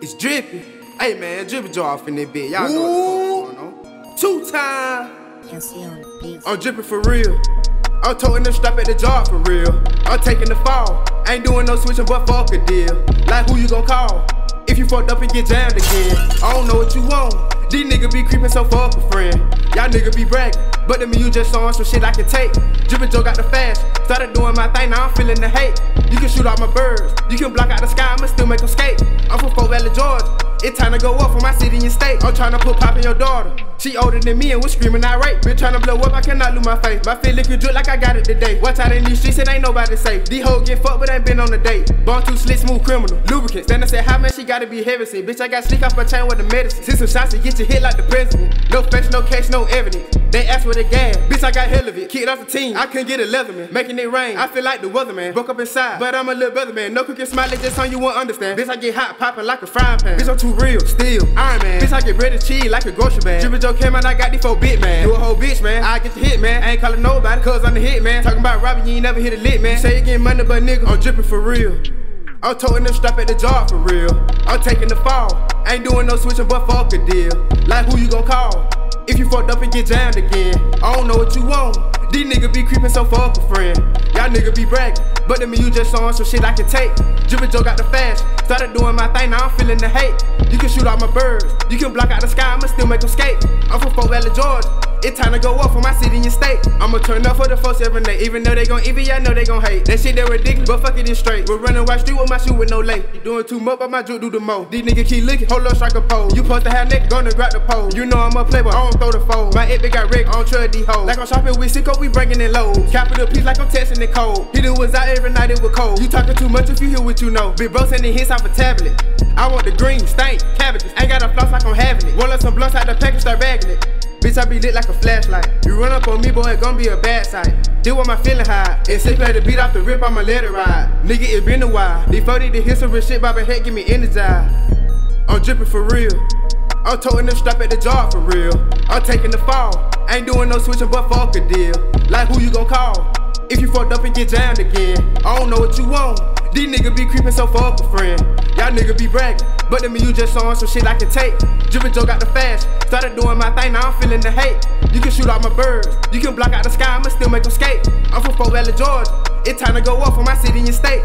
It's drippy. Hey man, Drippy Joee off in that bit. Y'all know what's going on. Two time. I'm dripping for real. I'm toting the strap at the job for real. I'm taking the fall. Ain't doing no switching, but fuck a deal. Like who you gon' call? If you fucked up and get jammed again, I don't know what you want. These niggas be creeping so fuck a friend. Y'all niggas be bragging, but to me you just showing some shit I can take. Drippy Joee got the fast, started doing my thing, now I'm feeling the hate. You can shoot out my birds, you can block out the sky, I'ma still make them skate. I'm from Fort Valley, Georgia. It's time to go up for my city and state. I'm trying to put pop in your daughter. She older than me and was screaming irate. Been trying to blow up, I cannot lose my face. My feet liquid drip like I got it today. Watch out in these streets, it ain't nobody safe. These hoes get fucked, but ain't been on a date. Born too slick, smooth criminal. Lubricants. Then I said, how much she gotta be heavy? Bitch, I got slick off my chain with the medicine. Send some shots to get you hit like the president. No face, no case, no evidence. They asked for the gas. Bitch, I got hell of it. Kicked off the team. I couldn't get a Leatherman. Making it rain. I feel like the weatherman. Broke up inside. But I'm a little brother man. No cooking smiley, just on you won't understand. Bitch, I get hot, popping like a frying pan. Bitch, I'm too real. Still. Iron Man. Bitch, I get bread and cheese like a grocery bag. Drippy Joee came out, I got these four bit man. You a whole bitch, man. I get the hit, man. I ain't calling nobody, cause I'm the hit, man. Talking about robbing, you ain't never hit a lit, man. Say you getting money, but nigga, I'm dripping for real. I'm toting the strap at the job for real. I'm taking the fall. Ain't doing no switching, but fuck a deal. Like who you gon' call? If you fucked up and get jammed again, I don't know what you want. These niggas be creeping so fuck a friend. Y'all niggas be bragging, but to me you just showing some shit I can take. Drippy Joee got the fast, started doing my thing, now I'm feeling the hate. You can shoot out my birds, you can block out the sky, I'ma still make them skate. I'm from Fort Valley, Georgia. It's time to go up for my city and state. I'ma turn up for the folks every night. Even though they gon' envy, I know they gon' hate. That shit that ridiculous, but fuck it, it's straight. We're running white street with my shoe with no lane. You doing too much, but my juke do the most. These niggas keep looking, hold up, strike a pole. You supposed to have neck, gonna grab the pole. You know I'm a playboy, I don't throw the fold. My epic got wrecked, I don't trust these hoes. Like I'm shopping with Sicko, we bringing in lows. Capital piece like I'm testing it cold. He do was out every night, it was cold. You talking too much if you hear what you know. Big bro sending hits off a tablet. I want the green, stank, cabbages. Ain't got a floss like I'm having it. Roll up some blunts out the package, start bagging it. Bitch, I be lit like a flashlight. You run up on me, boy, it gon' be a bad sight. Deal with my feeling high. It's safe play the beat off the rip, I'ma let it ride. Nigga, it been a while. These 40 the history shit, Bobby head get me energized. I'm dripping for real. I'm toting the strap at the job for real. I'm taking the fall. Ain't doing no switching, but fuck a deal. Like who you gon' call? If you fucked up and get jammed again, I don't know what you want. These niggas be creeping so fuck a friend. Y'all niggas be bragging, but to me you just showing some shit I can take. Drippy Joee got the fast, started doing my thing, now I'm feeling the hate. You can shoot out my birds, you can block out the sky, I'ma still make them skate. I'm from Fort Valley, Georgia. It's time to go up for my city and state.